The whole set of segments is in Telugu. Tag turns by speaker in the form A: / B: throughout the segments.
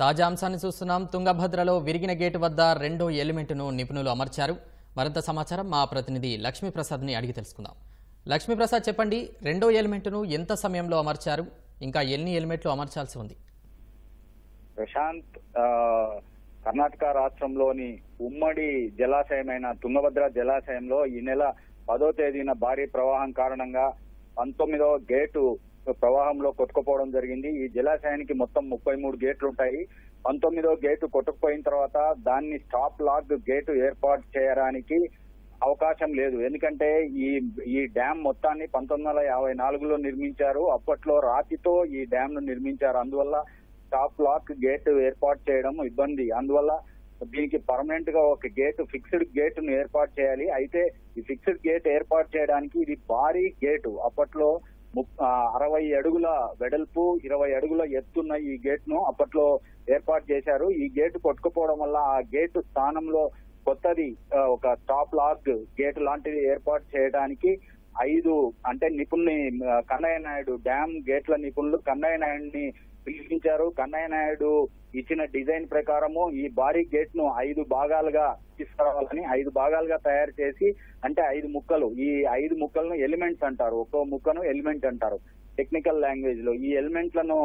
A: తాజా అంశాన్ని చూస్తున్నాం. తుంగభద్రలో విరిగిన గేటు వద్ద రెండో ఎలిమెంట్ను నిపుణులు అమర్చారు. మరింత సమాచారం మా ప్రతినిధి లక్ష్మీప్రసాద్ని అడిగి తెలుసుకుందాం. లక్ష్మీప్రసాద్ చెప్పండి రెండో ఎలిమెంట్ను ఎంత సమయంలో అమర్చారు? ఇంకా ఎన్ని ఎలిమెంట్లు అమర్చాల్సి ఉంది?
B: ప్రశాంత్ కర్ణాటక రాష్ట్రంలోని ఉమ్మడి జలాశయమైన తుంగభద్ర జలాశయంలో ఈ నెల పదో తేదీన భారీ ప్రవాహం కారణంగా పంతొమ్మిదవ గేటు ప్రవాహంలో కొట్టుకుపోవడం జరిగింది. ఈ జలాశయానికి మొత్తం ముప్పై మూడు గేట్లు ఉంటాయి. పంతొమ్మిదో గేటు కొట్టుకుపోయిన తర్వాత దాన్ని స్టాప్ లాక్ గేటు ఏర్పాటు చేయడానికి అవకాశం లేదు. ఎందుకంటే ఈ ఈ డ్యామ్ మొత్తాన్ని పంతొమ్మిది వందల యాభై నాలుగులో నిర్మించారు. అప్పట్లో రాతితో ఈ డ్యామ్ను నిర్మించారు. అందువల్ల స్టాప్ లాక్ గేట్ ఏర్పాటు చేయడం ఇబ్బంది. అందువల్ల దీనికి పర్మనెంట్గా ఒక గేట్ ఫిక్స్డ్ గేట్ను ఏర్పాటు చేయాలి. అయితే ఈ ఫిక్స్డ్ గేట్ ఏర్పాటు చేయడానికి ఇది భారీ గేటు. అప్పట్లో అరవై అడుగుల వెడల్పు ఇరవై అడుగుల ఎత్తున్న ఈ గేట్ను అప్పట్లో ఏర్పాటు చేశారు. ఈ గేట్ కొట్టుకుపోవడం వల్ల ఆ గేటు స్థానంలో కొత్తది ఒక టాప్ లాక్ గేట్ లాంటిది ఏర్పాటు చేయడానికి ఐదు అంటే నిపుణుని కన్నయ్య నాయుడు డ్యామ్ గేట్ల నిపుణులు కన్నయ్య నాయుడిని పిలిపించారు. కన్నయ్య నాయుడు ఇచ్చిన డిజైన్ ప్రకారము ఈ భారీ గేట్ను ఐదు భాగాలుగా తీసుకురావాలని ఐదు భాగాలుగా తయారు చేసి అంటే ఐదు ముక్కలు ఈ ఐదు ముక్కలను ఎలిమెంట్స్ అంటారు. ఒక్కో ముక్కను ఎలిమెంట్ అంటారు టెక్నికల్ లాంగ్వేజ్లో ఈ ఎలిమెంట్లను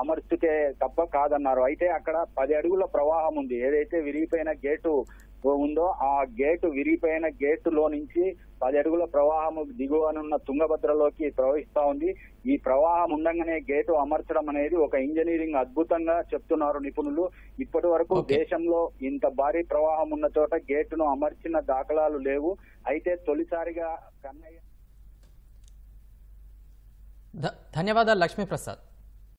B: అమర్చితే తప్ప కాదన్నారు. అయితే అక్కడ పది అడుగుల ప్రవాహం ఉంది. ఏదైతే విరిగిపోయిన గేటు ఉందో ఆ గేటు విరిగిపోయిన గేటులో నుంచి పది అడుగుల ప్రవాహం దిగువనున్న తుంగభద్రలోకి ప్రవహిస్తా ఉంది. ఈ ప్రవాహం ఉండగానే గేటు అమర్చడం అనేది ఒక ఇంజనీరింగ్ అద్భుతంగా చెప్తున్నారు నిపుణులు. ఇప్పటి వరకు. దేశంలో ఇంత భారీ ప్రవాహం ఉన్న చోట గేటును అమర్చిన దాఖలాలు లేవు. అయితే తొలిసారిగా కన్నయ్య
A: ధన్యవాదాలు లక్ష్మీప్రసాద్.